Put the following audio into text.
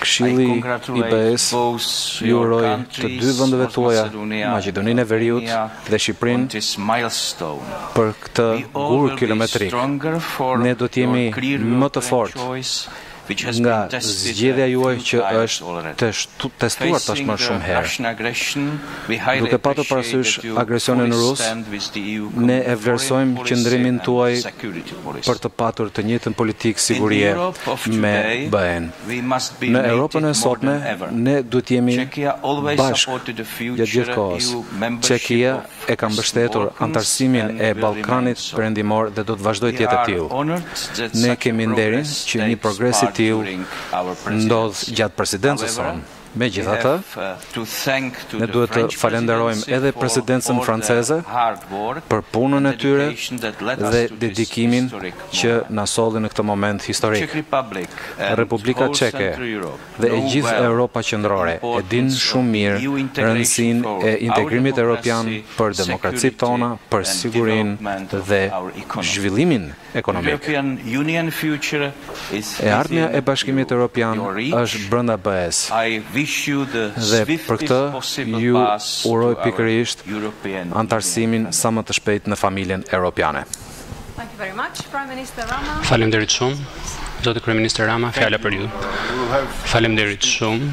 Këshilli i BE-së ju uroj të dy vendeve tuaja, Maqedoninë e Veriut dhe Shqipërinë, për këtë gur kilometrik. Ne do të jemi më të fortë nga zgjedhja juaj që është testuar tashmë shumë herë. Duke patur parasysh agresionin rus, ne e vlerësojmë qëndrimin tuaj për të patur të njëjtën politikë sigurie me BE-në. Në Europën e sotme, ne duhet të jemi bashkë gjatë gjithë kohës. Çekia e ka mbështetur anëtarësimin e Ballkanit Perëndimor dhe do të vazhdojë të jetë e tillë. Ne kemi nderin që një progres i tillë ndodh gjatë presidencës sonë. Megjithatë, ne duhet të falënderojmë edhe Presidencën franceze për punën e tyre dhe dedikimin që na solli në këtë moment historik. Republika Çeke dhe e gjithë Europa Qendrore e dinë shumë mirë rëndësinë e integrimit europian për demokracitë tona, për sigurinë dhe zhvillimin ekonomik. E ardhmja e Bashkimit Europian është brenda BE-së dhe për këtë ju uroj pikërisht anëtarësimin sa më të shpejtë në familjen europiane. Faleminderit shumë. Zoti kryeministër Rama, fjala për ju. Faleminderit shumë.